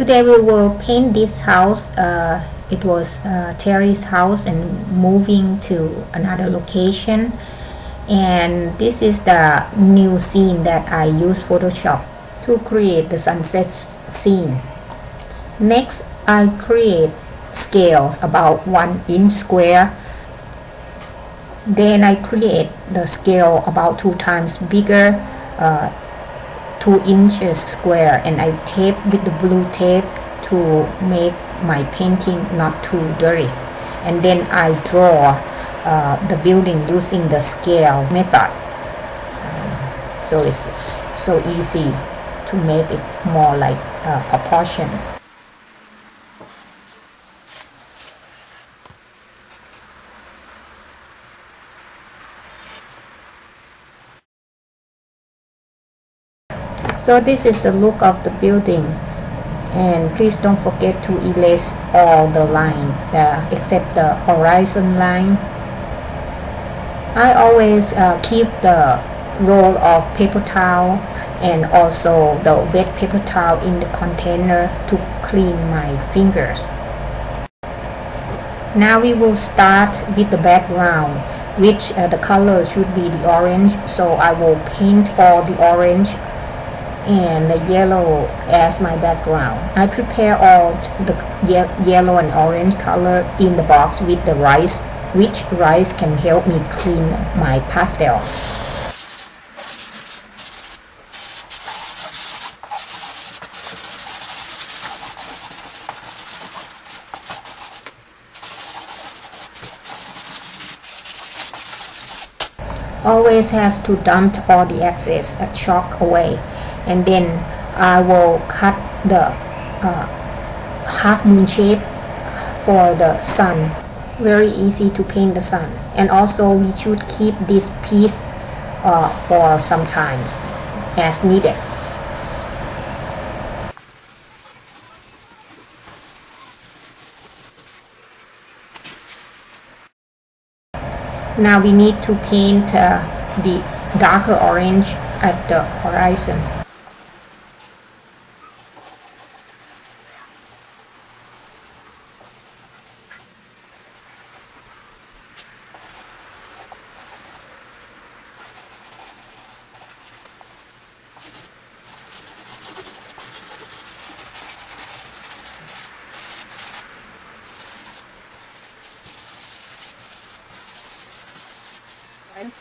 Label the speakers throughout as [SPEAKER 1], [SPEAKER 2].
[SPEAKER 1] Today we will paint this house. Uh, it was uh, Terry's house and moving to another location. And this is the new scene that I use Photoshop to create the sunset scene. Next, I create scales about one inch square. Then I create the scale about two times bigger. Uh, 2 inches square and I tape with the blue tape to make my painting not too dirty. And then I draw uh, the building using the scale method. Um, so it's, it's, so easy to make it more like uh, proportion so this is the look of the building. And please don't forget to erase all the lines uh, except the horizon line. I always uh, keep the roll of paper towel and also the wet paper towel in the container to clean my fingers. Now we will start with the background which uh, the color should be the orange. So I will paint all the orange and the yellow as my background. I prepare all the ye yellow and orange color in the box with the rice, which rice can help me clean my pastel. Always has to dump all the excess, a chalk away and then I will cut the uh, half moon shape for the sun. Very easy to paint the sun. And also we should keep this piece uh, for some times as needed. Now we need to paint uh, the darker orange at the horizon Don't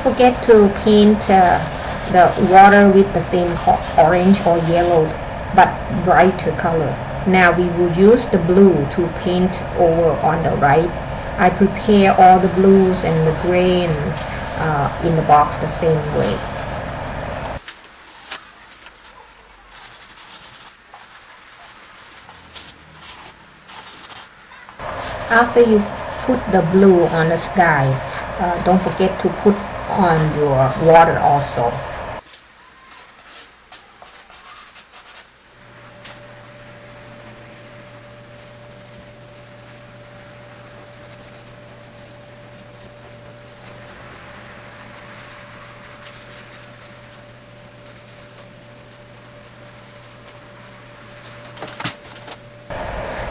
[SPEAKER 1] forget to paint uh, the water with the same orange or yellow but brighter color. Now we will use the blue to paint over on the right. I prepare all the blues and the gray and, uh, in the box the same way. After you put the blue on the sky, uh, don't forget to put on your water also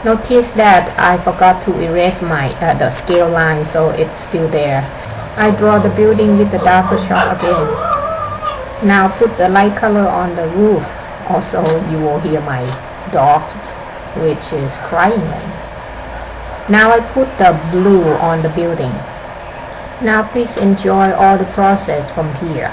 [SPEAKER 1] Notice that I forgot to erase my uh, the scale line so it's still there. I draw the building with the darker chalk again. Now put the light color on the roof. Also you will hear my dog which is crying. Now I put the blue on the building. Now please enjoy all the process from here.